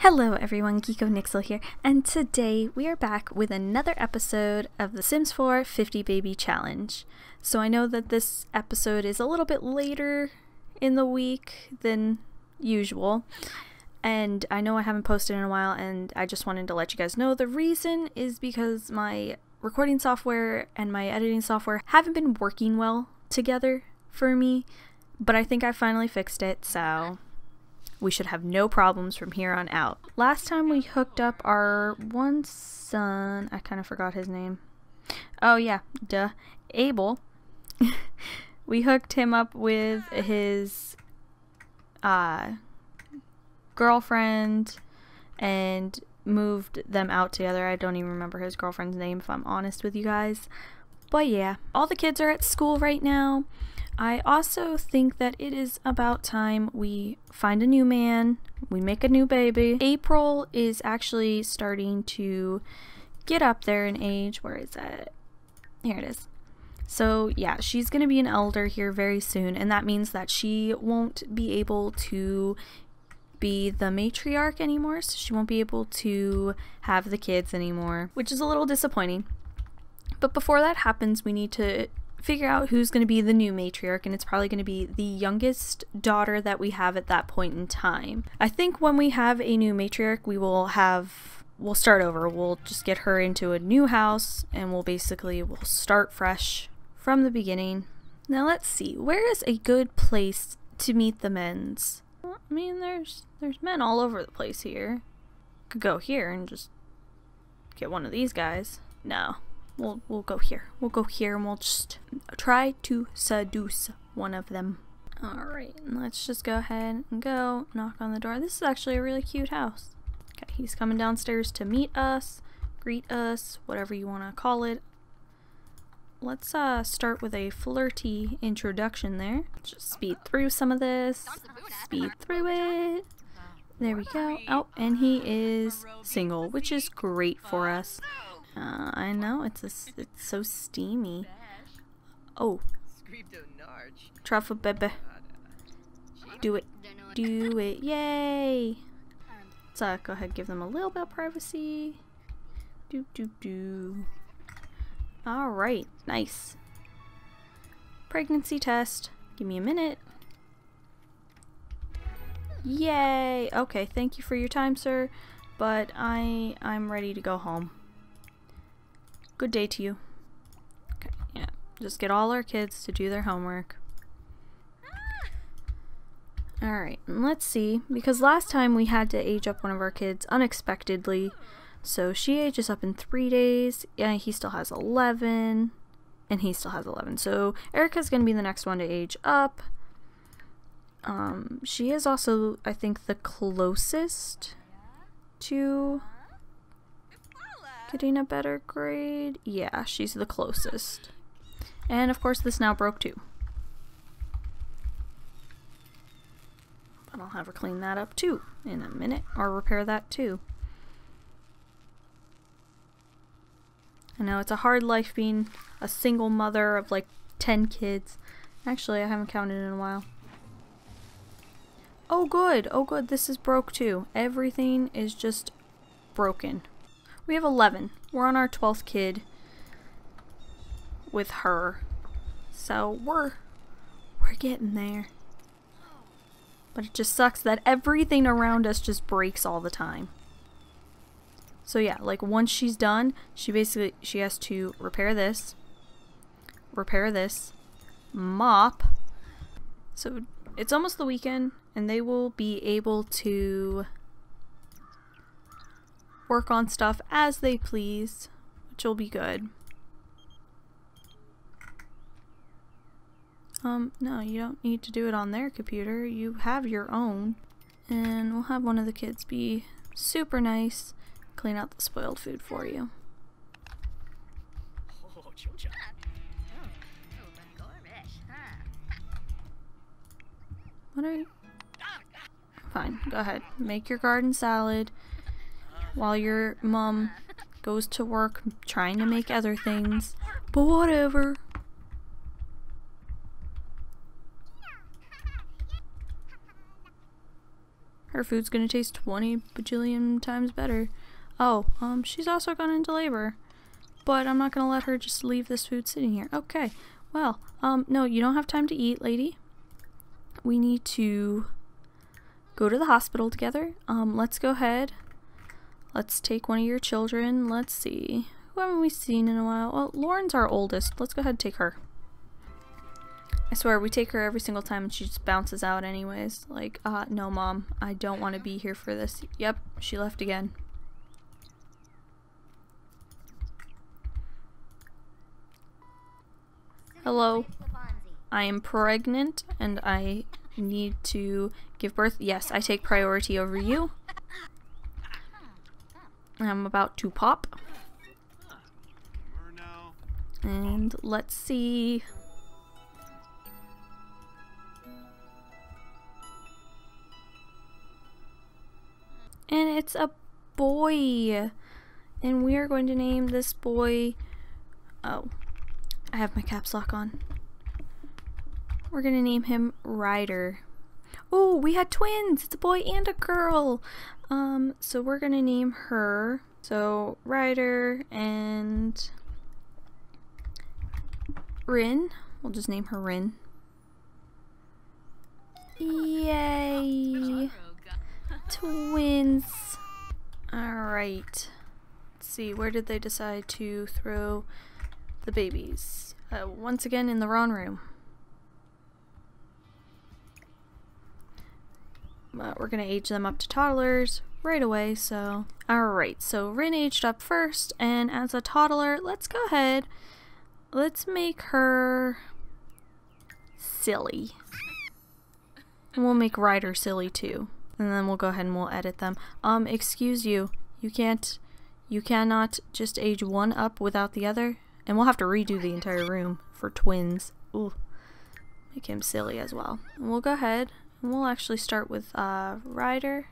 Hello everyone, Geekonixel here, and today we are back with another episode of the Sims 4 50 Baby Challenge. So I know that this episode is a little bit later in the week than usual, and I know I haven't posted in a while, and I just wanted to let you guys know the reason is because my recording software and my editing software haven't been working well together for me, but I think I finally fixed it, so we should have no problems from here on out. Last time we hooked up our one son, I kind of forgot his name. Oh yeah, duh, Abel. we hooked him up with his uh, girlfriend and moved them out together. I don't even remember his girlfriend's name if I'm honest with you guys. But yeah, all the kids are at school right now. I also think that it is about time we find a new man, we make a new baby. April is actually starting to get up there in age. Where is that? Here it is. So yeah, she's going to be an elder here very soon, and that means that she won't be able to be the matriarch anymore, so she won't be able to have the kids anymore, which is a little disappointing. But before that happens, we need to figure out who's going to be the new matriarch, and it's probably going to be the youngest daughter that we have at that point in time. I think when we have a new matriarch, we will have we'll start over. We'll just get her into a new house, and we'll basically we'll start fresh from the beginning. Now let's see, where is a good place to meet the men's? Well, I mean, there's there's men all over the place here. Could go here and just get one of these guys. No, we'll we'll go here. We'll go here and we'll just try to seduce one of them. Alright, let's just go ahead and go knock on the door. This is actually a really cute house. Okay, he's coming downstairs to meet us, greet us, whatever you want to call it. Let's uh, start with a flirty introduction there. Just speed through some of this. Speed through it. There we go. Oh, and he is single, which is great for us. Uh, I know, it's, a, it's so steamy. Oh. Truffle bebe. Do it. Do it. Yay! Uh, go ahead give them a little bit of privacy. Do do do. Alright, nice. Pregnancy test. Give me a minute. Yay! Okay, thank you for your time, sir. But I I'm ready to go home. Good day to you. Okay, yeah. Just get all our kids to do their homework. Alright, let's see. Because last time we had to age up one of our kids unexpectedly. So she ages up in three days. Yeah, he still has 11. And he still has 11. So Erica's going to be the next one to age up. Um, she is also, I think, the closest to Getting a better grade? Yeah, she's the closest. And of course this now broke too. But I'll have her clean that up too in a minute, or repair that too. I know it's a hard life being a single mother of like 10 kids. Actually, I haven't counted in a while. Oh good, oh good, this is broke too. Everything is just broken. We have 11. We're on our 12th kid with her. So we're we're getting there. But it just sucks that everything around us just breaks all the time. So yeah, like once she's done, she basically she has to repair this, repair this, mop. So it's almost the weekend and they will be able to work on stuff as they please, which will be good. Um, no, you don't need to do it on their computer. You have your own. And we'll have one of the kids be super nice, clean out the spoiled food for you. What are you? Fine, go ahead. Make your garden salad while your mom goes to work trying to make other things. But whatever. Her food's gonna taste 20 bajillion times better. Oh, um, she's also gone into labor. But I'm not gonna let her just leave this food sitting here. Okay, well, um, no, you don't have time to eat, lady. We need to go to the hospital together. Um, let's go ahead. Let's take one of your children. Let's see. Who haven't we seen in a while? Well, Lauren's our oldest. Let's go ahead and take her. I swear, we take her every single time and she just bounces out anyways. Like, uh, no mom, I don't want to be here for this. Yep, she left again. Hello. I am pregnant and I need to give birth. Yes, I take priority over you. I'm about to pop. And let's see. And it's a boy. And we are going to name this boy. Oh, I have my caps lock on. We're going to name him Ryder. Oh, we had twins. It's a boy and a girl. Um, so we're to name her. So Ryder and Rin. We'll just name her Rin. Yay! Twins! Alright. Let's see, where did they decide to throw the babies? Uh, once again in the wrong room. Uh, we're gonna age them up to toddlers right away, so... Alright, so Rin aged up first, and as a toddler, let's go ahead Let's make her silly. And we'll make Ryder silly too. And then we'll go ahead and we'll edit them. Um, excuse you. You can't, you cannot just age one up without the other. And we'll have to redo the entire room for twins. Ooh. Make him silly as well. And we'll go ahead we'll actually start with uh, Ryder.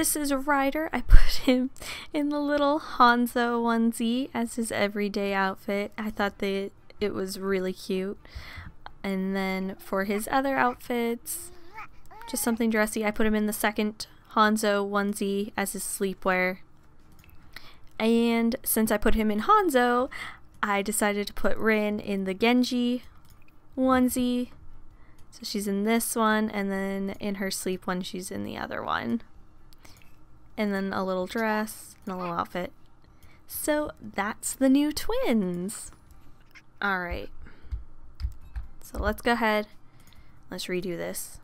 This is Ryder. I put him in the little Hanzo onesie as his everyday outfit. I thought that it was really cute. And then for his other outfits, just something dressy, I put him in the second Hanzo onesie as his sleepwear. And since I put him in Hanzo, I decided to put Rin in the Genji onesie. So she's in this one, and then in her sleep one, she's in the other one and then a little dress and a little outfit. So that's the new twins. Alright. So let's go ahead. Let's redo this.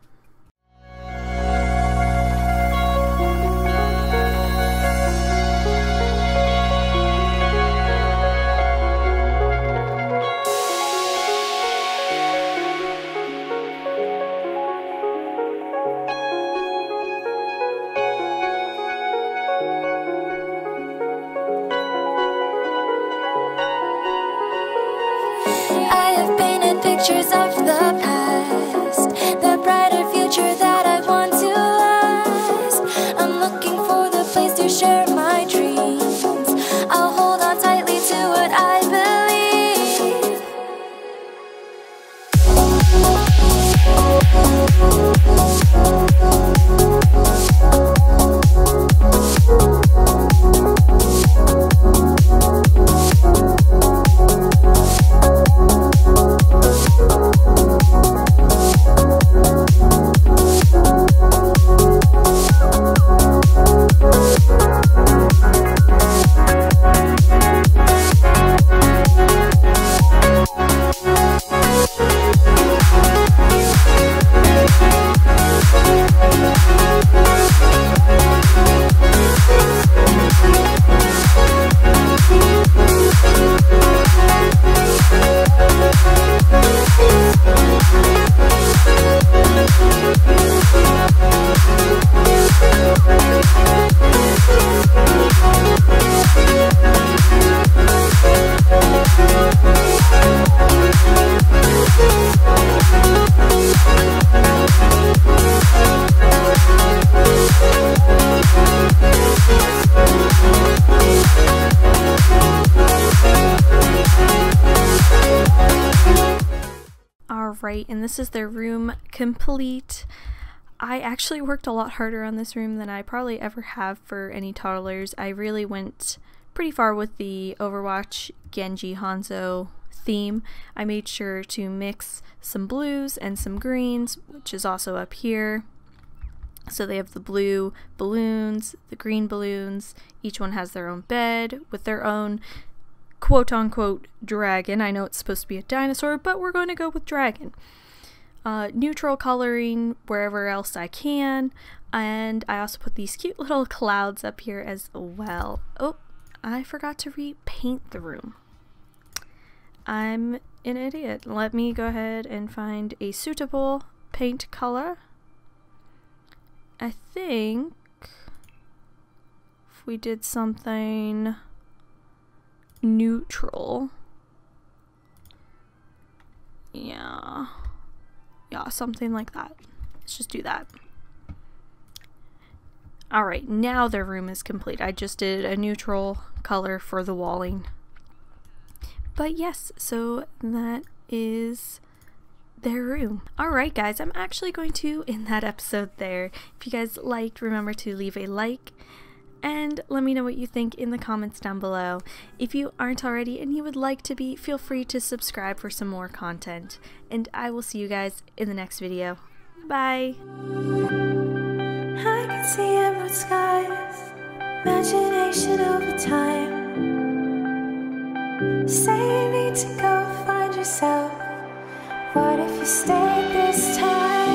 Alright, and this is their room complete. I actually worked a lot harder on this room than I probably ever have for any toddlers. I really went pretty far with the Overwatch Genji Hanzo theme. I made sure to mix some blues and some greens, which is also up here. So they have the blue balloons, the green balloons. Each one has their own bed with their own quote unquote dragon. I know it's supposed to be a dinosaur, but we're going to go with dragon. Uh, neutral coloring wherever else I can. And I also put these cute little clouds up here as well. Oh, I forgot to repaint the room. I'm an idiot. Let me go ahead and find a suitable paint color. I think if we did something neutral. Yeah. Yeah, something like that. Let's just do that. Alright, now their room is complete. I just did a neutral color for the walling. But yes, so that is their room. Alright guys, I'm actually going to end that episode there. If you guys liked, remember to leave a like and let me know what you think in the comments down below. If you aren't already and you would like to be, feel free to subscribe for some more content. And I will see you guys in the next video. Bye! I can see emerald skies, imagination over time. Say you need to go find yourself. What if you stayed this time?